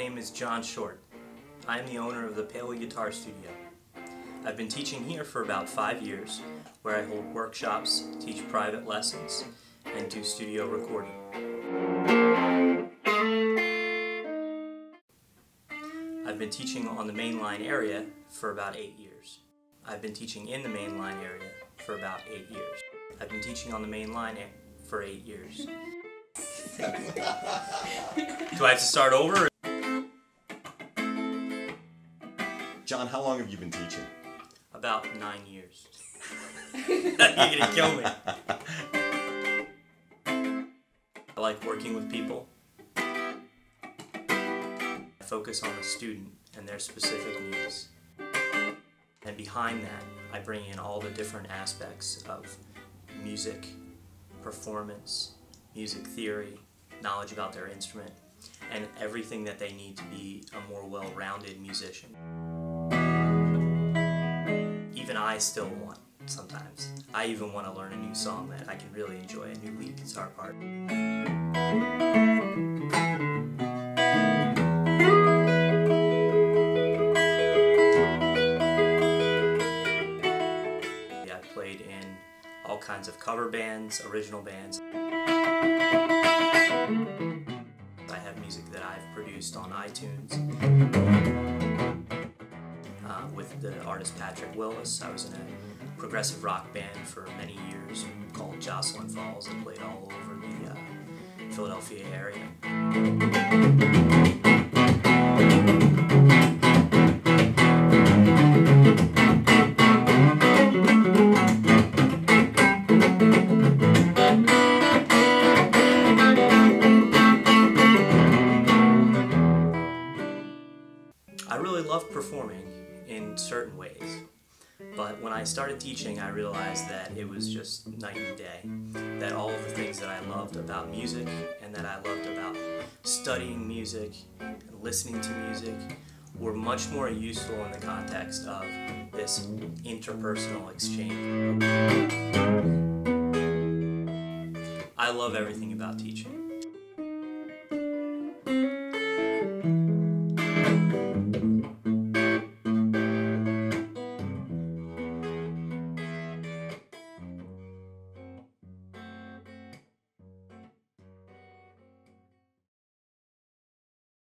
is John Short. I am the owner of the Paoli Guitar Studio. I've been teaching here for about five years, where I hold workshops, teach private lessons, and do studio recording. I've been teaching on the mainline area for about eight years. I've been teaching in the mainline area for about eight years. I've been teaching on the main line for eight years. Do I have to start over? John, how long have you been teaching? About nine years. You're gonna kill me. I like working with people. I focus on the student and their specific needs. And behind that, I bring in all the different aspects of music, performance, music theory, knowledge about their instrument, and everything that they need to be a more well-rounded musician. I still want, sometimes. I even want to learn a new song that I can really enjoy, a new lead guitar part. Yeah, I played in all kinds of cover bands, original bands. I have music that I've produced on iTunes uh, with the artist Patrick Willis. I was in a progressive rock band for many years called Jocelyn Falls and played all over the uh, Philadelphia area. I really love performing in certain ways. But when I started teaching, I realized that it was just night and day. That all of the things that I loved about music and that I loved about studying music and listening to music were much more useful in the context of this interpersonal exchange. I love everything about teaching.